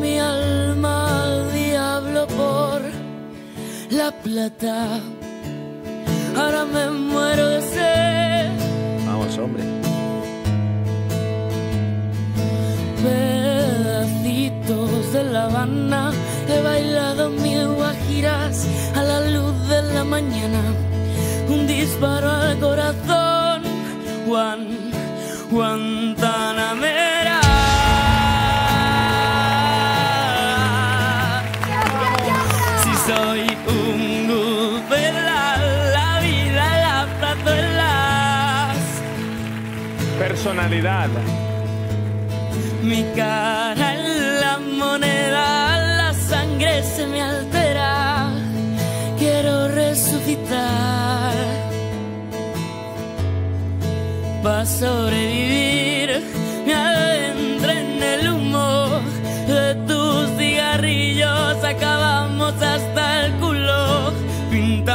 mi alma al diablo por la plata. Ahora me muero de sed. Vamos, hombre. Pedacitos de La Habana, he bailado mis guajiras a la luz de la mañana. Un disparo al corazón, Juan soy un dulce, la, vida, la plazuelas. Personalidad. Mi cara en la moneda, la sangre se me altera. Quiero resucitar. Para sobrevivir,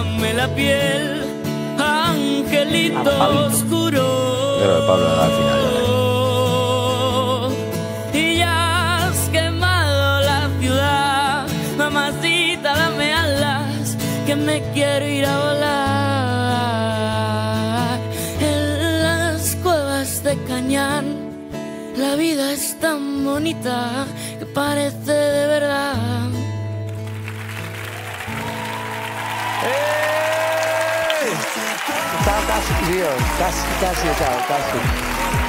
Píntame la piel, angelito oscuro. Pero Pablo al final, Y ya has quemado la ciudad, mamacita, dame alas, que me quiero ir a volar. En las cuevas de Cañán, la vida es tan bonita que parece de verdad. that's real. That's, that's your doubt. That's it.